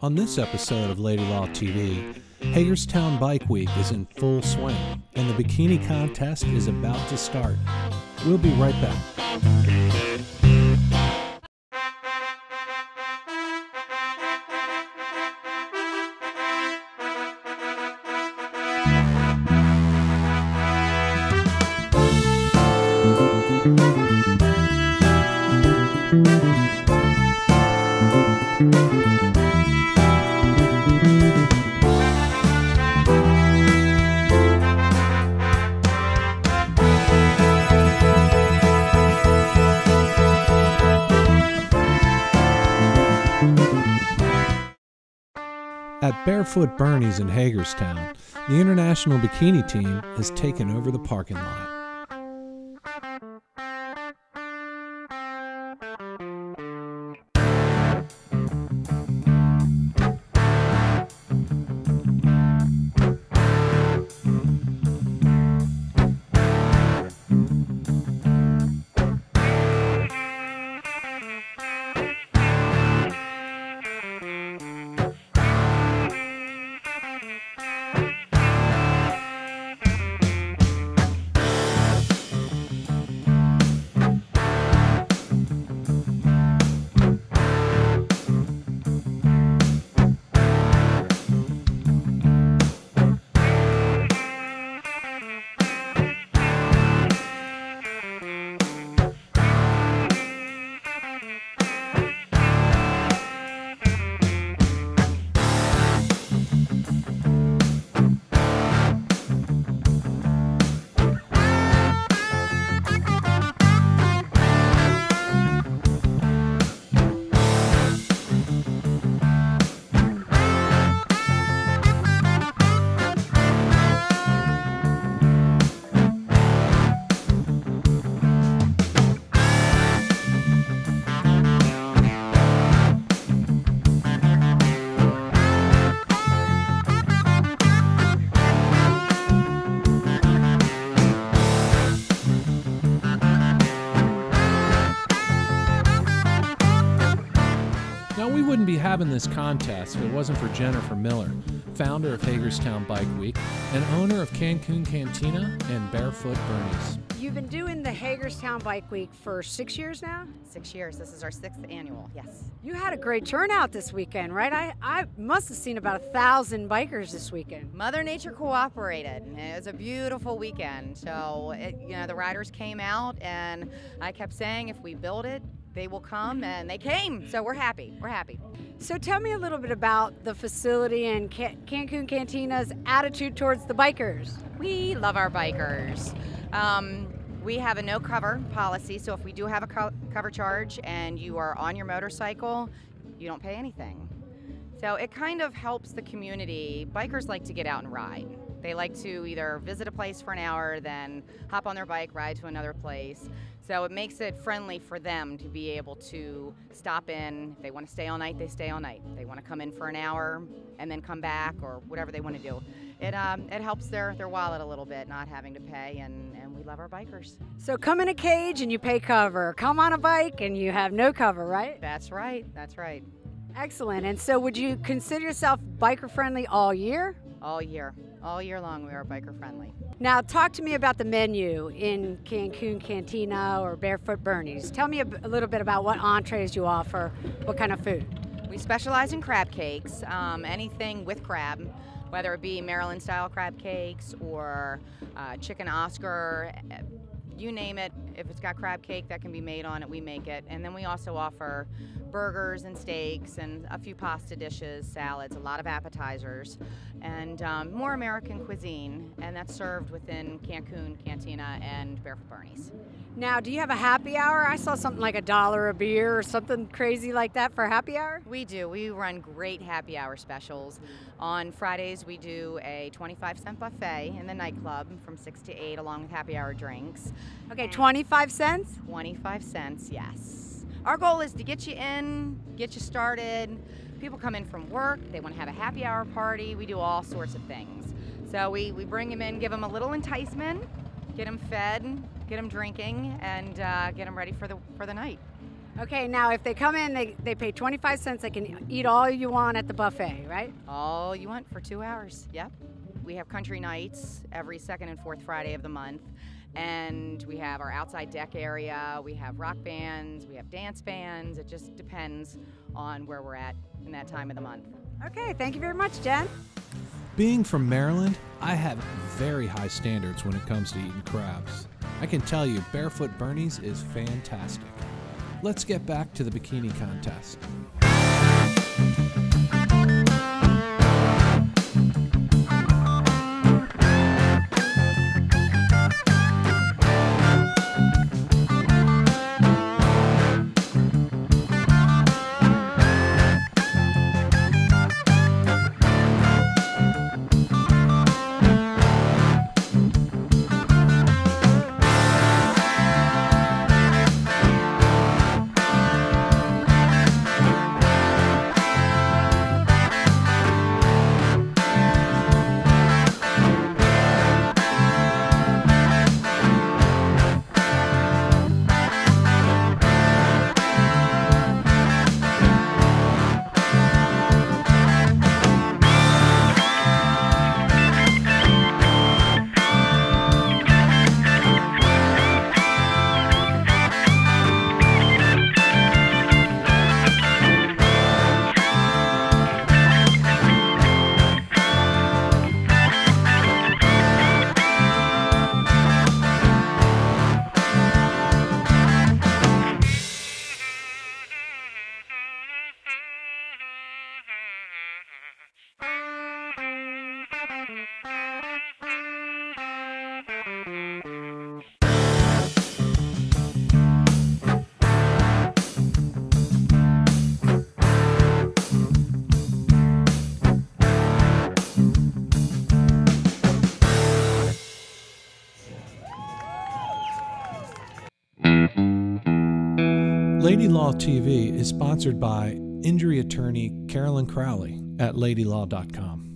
On this episode of Lady Law TV, Hagerstown Bike Week is in full swing, and the bikini contest is about to start. We'll be right back. At Barefoot Bernie's in Hagerstown, the international bikini team has taken over the parking lot. Wouldn't be having this contest if it wasn't for Jennifer Miller, founder of Hagerstown Bike Week and owner of Cancun Cantina and Barefoot Bernie's. You've been doing the Hagerstown Bike Week for six years now? Six years. This is our sixth annual. Yes. You had a great turnout this weekend, right? I, I must have seen about a thousand bikers this weekend. Mother Nature cooperated. It was a beautiful weekend. So, it, you know, the riders came out, and I kept saying, if we build it, they will come, and they came. So we're happy. We're happy. So tell me a little bit about the facility and Can- Cancun Cantina's attitude towards the bikers. We love our bikers. Um, we have a no cover policy, so if we do have a co- cover charge and you are on your motorcycle, you don't pay anything. So it kind of helps the community. Bikers like to get out and ride. They like to either visit a place for an hour, then hop on their bike, ride to another place. So it makes it friendly for them to be able to stop in. If they want to stay all night, they stay all night. They want to come in for an hour and then come back or whatever they want to do. It, um, it helps their, their wallet a little bit, not having to pay, and, and we love our bikers. So come in a cage and you pay cover. Come on a bike and you have no cover, right? That's right, that's right. Excellent. And so would you consider yourself biker friendly all year? All year, all year long, we are biker friendly. Now, talk to me about the menu in Cancun Cantina or Barefoot Bernie's. Tell me a, little bit about what entrees you offer, what kind of food. We specialize in crab cakes, um, anything with crab, whether it be Maryland style crab cakes or uh, chicken Oscar, eh, you name it. If it's got crab cake that can be made on it, we make it. And then we also offer burgers and steaks and a few pasta dishes, salads, a lot of appetizers, and um, more American cuisine. And that's served within Cancun Cantina and Barefoot Bernie's. Now, do you have a happy hour? I saw something like a dollar a beer or something crazy like that for happy hour. We do. We run great happy hour specials. On Fridays, we do a 25 cent buffet in the nightclub from 6 to 8, along with happy hour drinks. Okay, 25 cents? 25 cents, yes. Our goal is to get you in, get you started. People come in from work, they want to have a happy hour party. We do all sorts of things. So we, we bring them in, give them a little enticement, get them fed, get them drinking, and uh, get them ready for the, for the night. Okay, now if they come in, they, they pay 25 cents. They can eat all you want at the buffet, right? All you want for two hours. Yep. We have country nights every second and fourth Friday of the month. And we have our outside deck area. We have rock bands. We have dance bands. It just depends on where we're at in that time of the month. Okay, thank you very much, Jen. Being from Maryland, I have very high standards when it comes to eating crabs. I can tell you, Barefoot Bernie's is fantastic. Let's get back to the bikini contest. Lady Law TV is sponsored by injury attorney Carolyn Crowley at ladylaw.com.